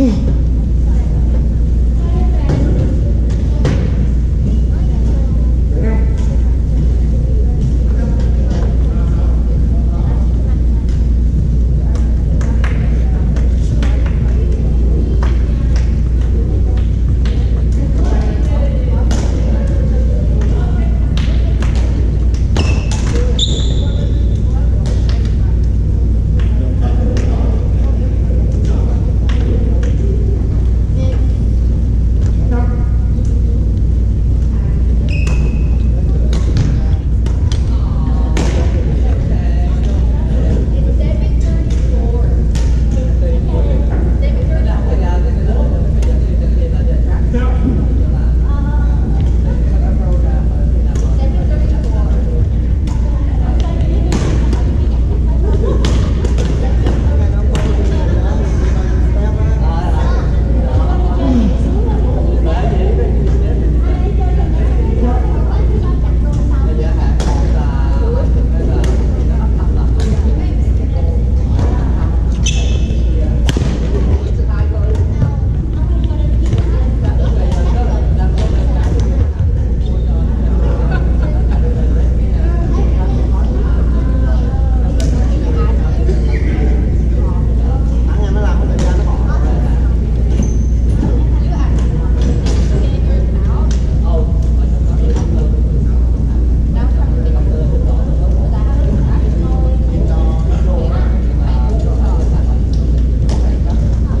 Ooh.